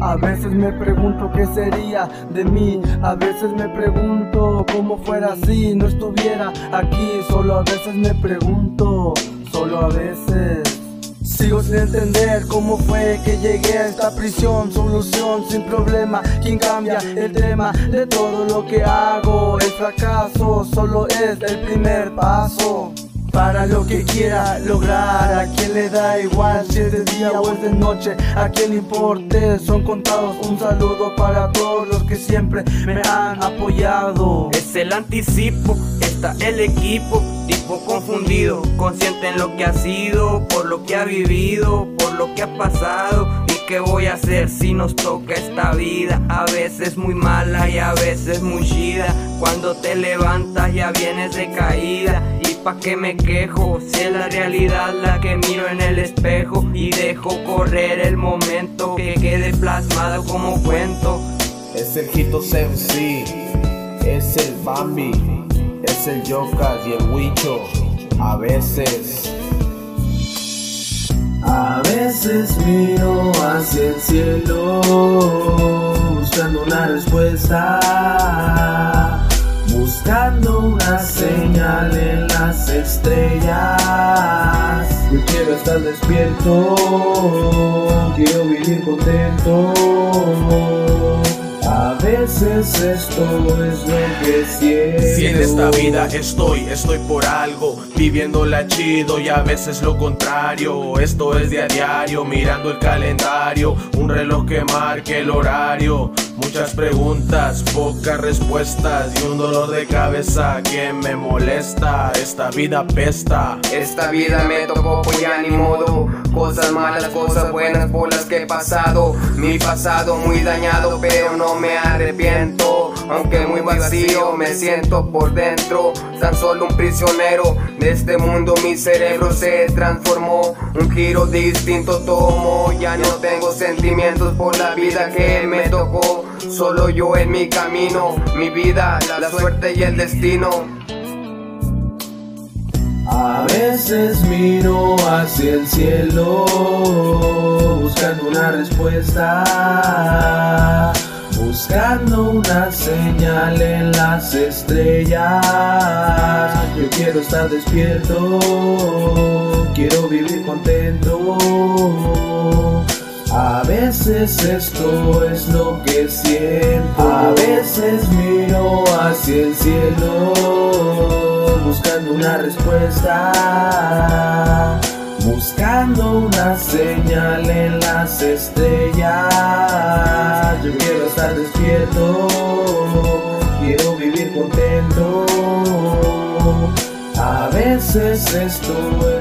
A veces me pregunto qué sería de mí, a veces me pregunto cómo fuera si no estuviera aquí, solo a veces me pregunto, solo a veces. Sigo sin entender cómo fue que llegué a esta prisión Solución sin problema, ¿quién cambia el tema de todo lo que hago? El fracaso solo es el primer paso para lo que quiera lograr, a quien le da igual si es de día o es de noche, a quien le importe, son contados. Un saludo para todos los que siempre me han apoyado. Es el anticipo, está el equipo, tipo confundido, consciente en lo que ha sido, por lo que ha vivido, por lo que ha pasado. ¿Y qué voy a hacer si nos toca esta vida? A veces muy mala y a veces muy chida. Cuando te levantas ya vienes de caída pa' que me quejo Si la realidad la que miro en el espejo Y dejo correr el momento que quede plasmado como cuento. Es el Hito MC, es el Bambi, es el Yokas y el Wicho A veces. A veces miro hacia el cielo buscando una respuesta buscando una señal en las estrellas. Yo quiero estar despierto, quiero vivir contento. A veces esto es lo que siento. Si en esta vida estoy, estoy por algo, viviéndola chido y a veces lo contrario. Esto es de a diario, mirando el calendario, un reloj que marque el horario. Muchas preguntas, pocas respuestas y un dolor de cabeza que me molesta. Esta vida pesta. Esta vida me tocó, pues ya ni modo. Cosas malas, cosas buenas por las que he pasado. Mi pasado muy dañado, pero no me arrepiento. Aunque muy vacío me siento por dentro. Tan solo un prisionero de este mundo, mi cerebro se transformó. Un giro distinto tomo. Ya no tengo sentimientos por la vida que me tocó. Solo yo en mi camino, mi vida, la suerte y el destino. A veces miro hacia el cielo buscando una respuesta, buscando una señal en las estrellas. Yo quiero estar despierto, quiero vivir contento. A veces esto es lo que siento. A veces miro hacia el cielo buscando una respuesta. Buscando una señal en las estrellas. Yo quiero estar despierto. Quiero vivir contento. A veces esto es